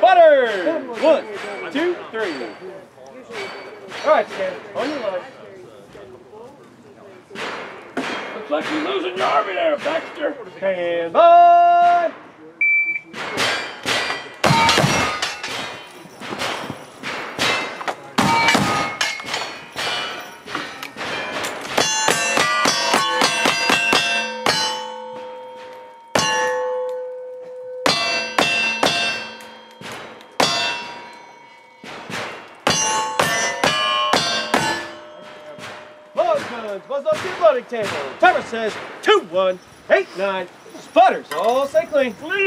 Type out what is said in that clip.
Butter! One, two, three. All right, Stan, on your line. Looks like you're losing your army there, Baxter. Stand by. Buzz up to the loading table. Timer says two, one, eight, nine. Spotters, all say clean. Clean.